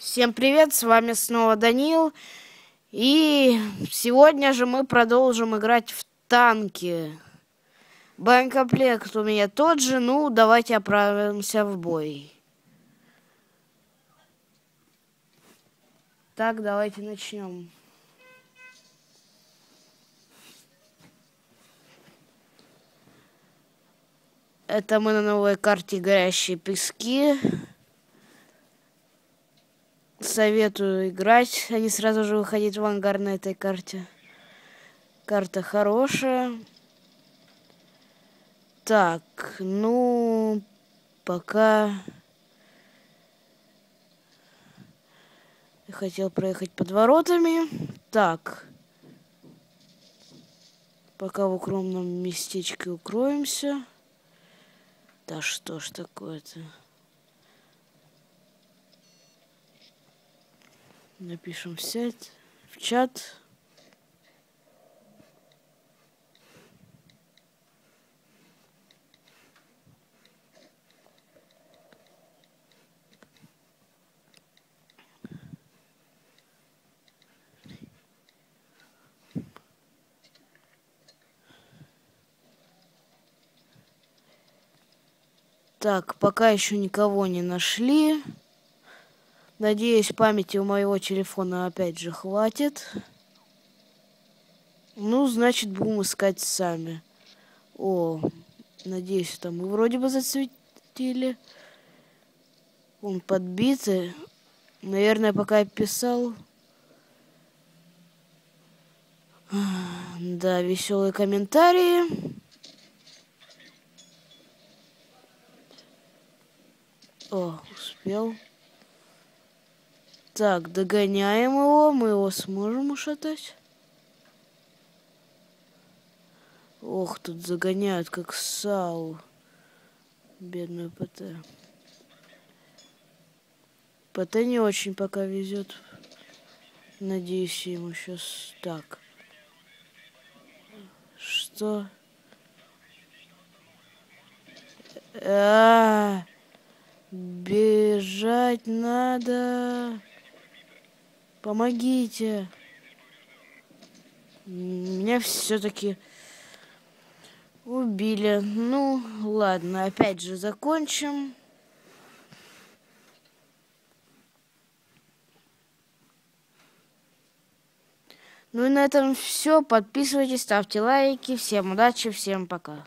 Всем привет, с вами снова Данил. И сегодня же мы продолжим играть в танки. Боекомплект у меня тот же, ну давайте отправимся в бой. Так, давайте начнем. Это мы на новой карте «Горящие пески». Советую играть, а не сразу же выходить в ангар на этой карте. Карта хорошая. Так, ну, пока... Хотел проехать под воротами. Так. Пока в укромном местечке укроемся. Да что ж такое-то? Напишем в сеть, в чат. Так, пока еще никого не нашли. Надеюсь, памяти у моего телефона опять же хватит. Ну, значит, будем искать сами. О, надеюсь, там мы вроде бы зацветили. Он подбитый. Наверное, пока я писал... Да, веселые комментарии. О, успел. Так, догоняем его. Мы его сможем ушатать. Ох, тут загоняют, как сау. Бедную ПТ. ПТ не очень пока везет. Надеюсь, ему сейчас так. Что? А, -а, -а. Бежать надо. Помогите. Меня все-таки убили. Ну, ладно, опять же закончим. Ну и на этом все. Подписывайтесь, ставьте лайки. Всем удачи, всем пока.